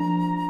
Música